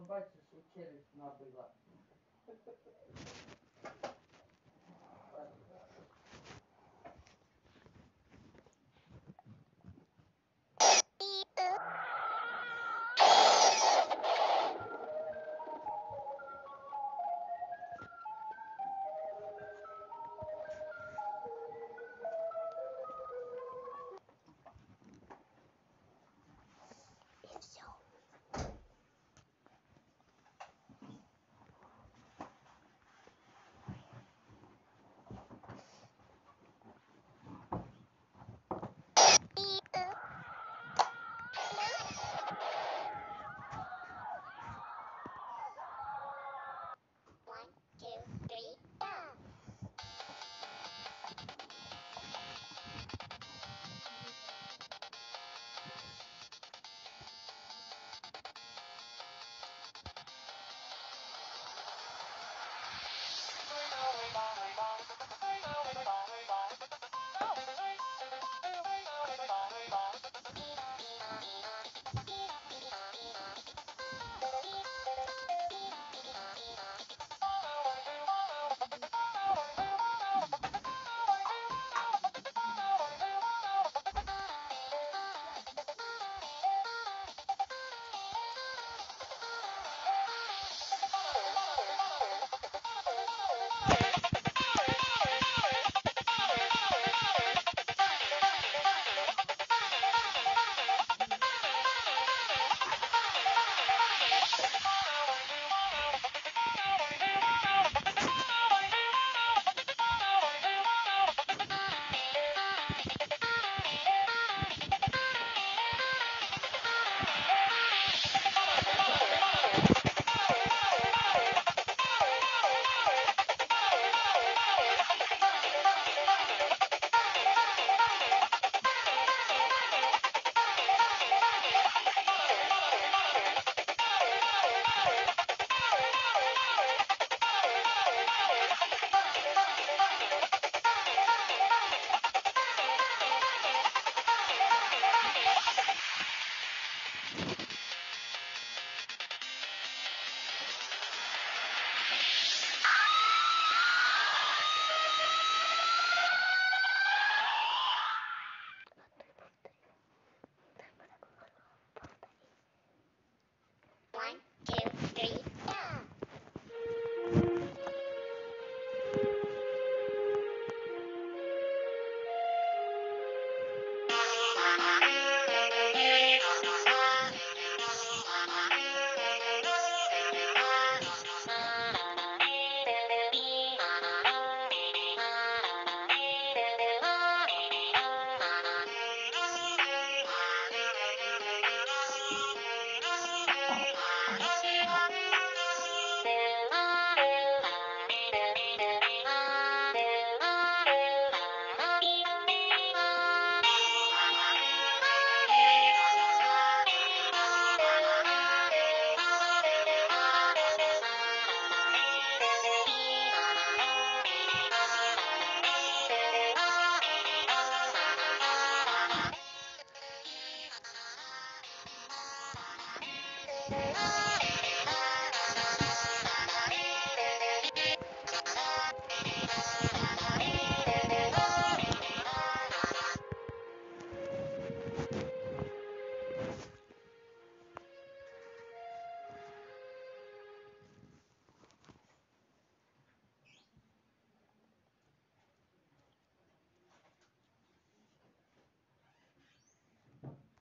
Бачиш, і через набила.